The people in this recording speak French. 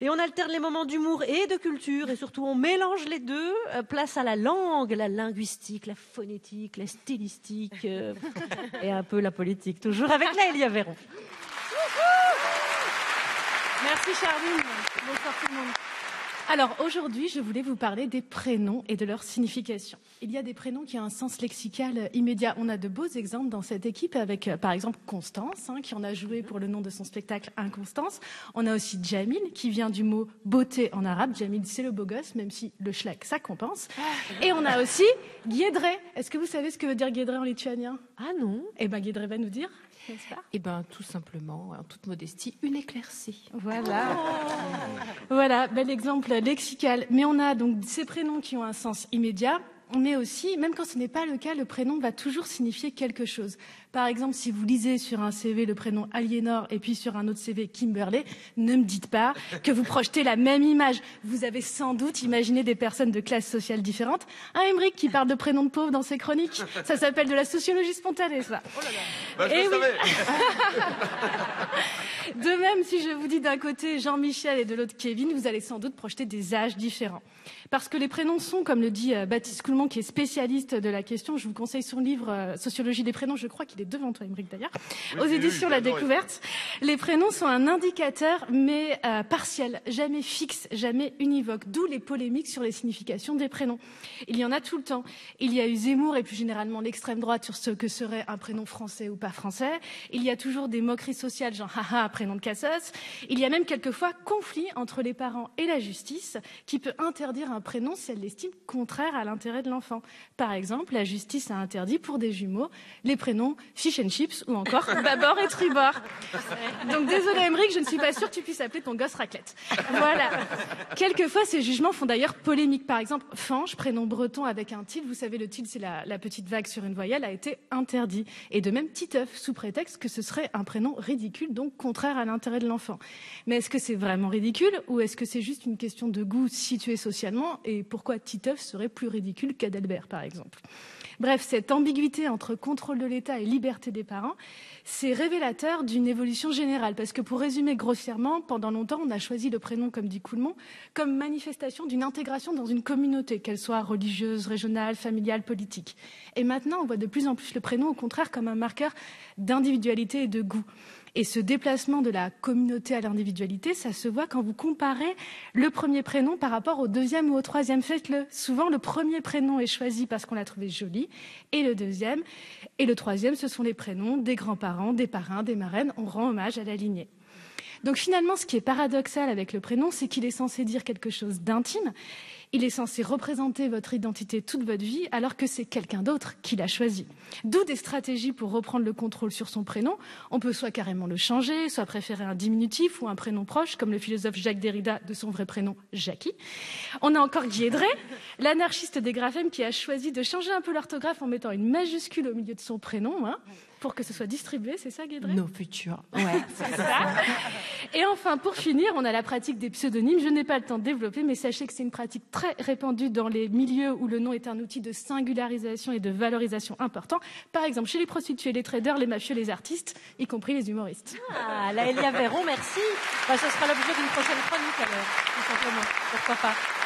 Et on alterne les moments d'humour et de culture, et surtout on mélange les deux. Euh, place à la langue, la linguistique, la phonétique, la stylistique, euh, et un peu la politique. Toujours avec la Elia Véron. Merci Charline. Bonsoir tout le monde. Alors aujourd'hui, je voulais vous parler des prénoms et de leur signification. Il y a des prénoms qui ont un sens lexical immédiat. On a de beaux exemples dans cette équipe avec, euh, par exemple, Constance, hein, qui en a joué pour le nom de son spectacle Inconstance. On a aussi Jamil, qui vient du mot beauté en arabe. Jamil, c'est le beau gosse, même si le schlag, ça compense. Et on a aussi Guédré. Est-ce que vous savez ce que veut dire Guédré en lituanien? Ah non Eh ben, Guédré va nous dire. Eh bien, tout simplement, en toute modestie, une éclaircie. Voilà. Voilà, bel exemple lexical. Mais on a donc ces prénoms qui ont un sens immédiat. Mais aussi, même quand ce n'est pas le cas, le prénom va toujours signifier quelque chose. Par exemple, si vous lisez sur un CV le prénom Aliénor et puis sur un autre CV Kimberley, ne me dites pas que vous projetez la même image. Vous avez sans doute imaginé des personnes de classes sociales différentes. Un Emmerich qui parle de prénoms de pauvres dans ses chroniques, ça s'appelle de la sociologie spontanée, ça. Bah, je Eh le oui. savais. Même, si je vous dis d'un côté Jean-Michel et de l'autre Kevin, vous allez sans doute projeter des âges différents. Parce que les prénoms sont, comme le dit euh, Baptiste Coulmont, qui est spécialiste de la question, je vous conseille son livre euh, Sociologie des prénoms, je crois qu'il est devant toi, Émeric d'ailleurs, Oui, aux éditions La. Découverte. Les prénoms sont un indicateur, mais euh, partiel, jamais fixe, jamais univoque, d'où les polémiques sur les significations des prénoms. Il y en a tout le temps. Il y a eu Zemmour et plus généralement l'extrême droite sur ce que serait un prénom français ou pas français. Il y a toujours des moqueries sociales, genre haha, prénom de Il y a même quelquefois conflit entre les parents et la justice qui peut interdire un prénom si elle l'estime contraire à l'intérêt de l'enfant. Par exemple, la justice a interdit pour des jumeaux les prénoms fish and chips ou encore bâbord et tribord. Donc désolé Emeric, je ne suis pas sûre que tu puisses appeler ton gosse raclette. Voilà. Quelquefois, ces jugements font d'ailleurs polémique. Par exemple, Fange, prénom breton avec un tilde, vous savez, le tilde, c'est la, la petite vague sur une voyelle, a été interdit. Et de même, Titeuf, sous prétexte que ce serait un prénom ridicule, donc contraire à l'intérêt de l'enfant. Mais est-ce que c'est vraiment ridicule ou est-ce que c'est juste une question de goût situé socialement et pourquoi Titeuf serait plus ridicule qu'Adelbert, par exemple? Bref, cette ambiguïté entre contrôle de l'État et liberté des parents, c'est révélateur d'une évolution générale. Parce que pour résumer grossièrement, pendant longtemps, on a choisi le prénom, comme dit Coulmont, comme manifestation d'une intégration dans une communauté, qu'elle soit religieuse, régionale, familiale, politique. Et maintenant, on voit de plus en plus le prénom, au contraire, comme un marqueur d'individualité et de goût. Et ce déplacement de la communauté à l'individualité, ça se voit quand vous comparez le premier prénom par rapport au deuxième ou au troisième. Faites-le. Souvent, le premier prénom est choisi parce qu'on l'a trouvé joli, et le deuxième, et le troisième, ce sont les prénoms des grands-parents, des parrains, des marraines. On rend hommage à la lignée. Donc finalement, ce qui est paradoxal avec le prénom, c'est qu'il est censé dire quelque chose d'intime. Il est censé représenter votre identité toute votre vie, alors que c'est quelqu'un d'autre qui l'a choisi. D'où des stratégies pour reprendre le contrôle sur son prénom. On peut soit carrément le changer, soit préférer un diminutif ou un prénom proche, comme le philosophe Jacques Derrida de son vrai prénom Jackie. On a encore Guy Edré, l'anarchiste des graphèmes qui a choisi de changer un peu l'orthographe en mettant une majuscule au milieu de son prénom, hein, pour que ce soit distribué. C'est ça, Guy Edré Nos futurs. Ouais. c'est ça. Et enfin, pour finir, on a la pratique des pseudonymes. Je n'ai pas le temps de développer, mais sachez que c'est une pratique très répandue dans les milieux où le nom est un outil de singularisation et de valorisation important. Par exemple, chez les prostituées, les traders, les mafieux, les artistes, y compris les humoristes. Ah, la Elia Véron, merci. Bah, ce sera l'objet d'une prochaine chronique alors, tout simplement. Pourquoi pas?